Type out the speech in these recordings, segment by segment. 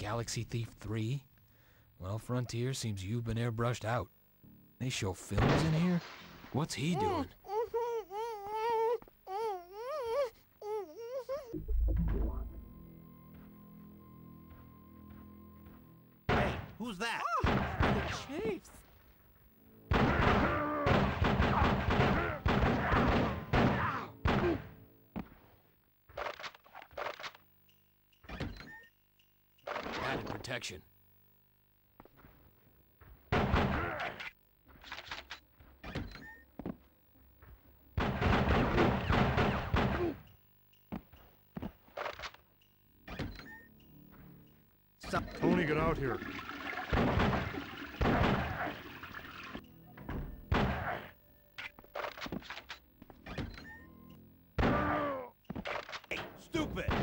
Galaxy Thief 3? Well, Frontier seems you've been airbrushed out. They show films in here? What's he doing? Hey, who's that? Ah, the Chiefs. Protection. Stop. Tony, get out here. Hey, stupid!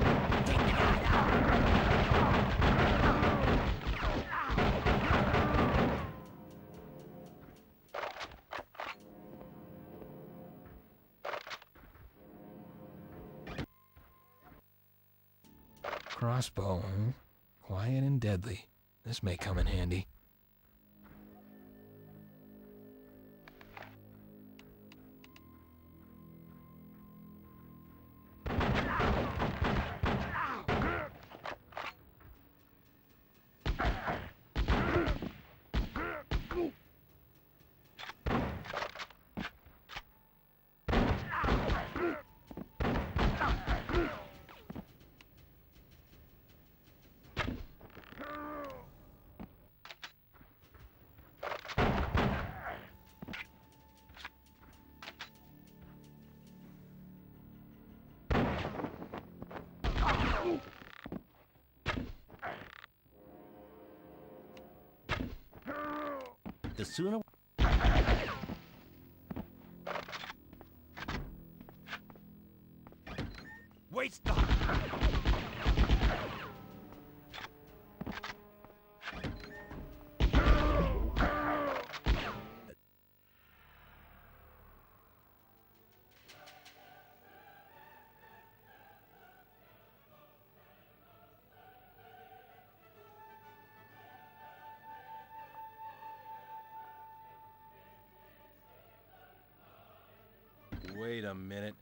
Crossbow, huh? Quiet and deadly. This may come in handy. The sooner... Wait, stop! Wait a minute.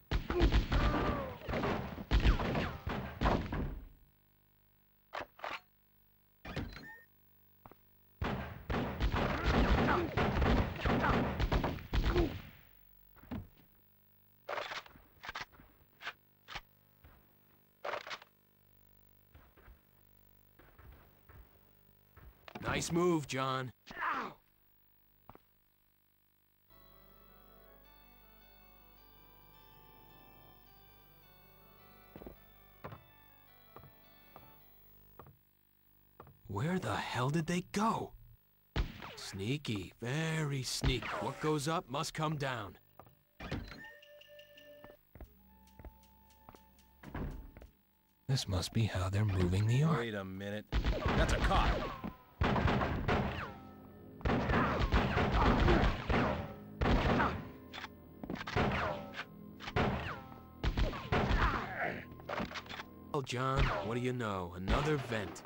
Nice move, John. Where the hell did they go? Sneaky, very sneaky. What goes up must come down. This must be how they're moving the ark. Wait a minute. That's a cop. Well, John, what do you know? Another vent.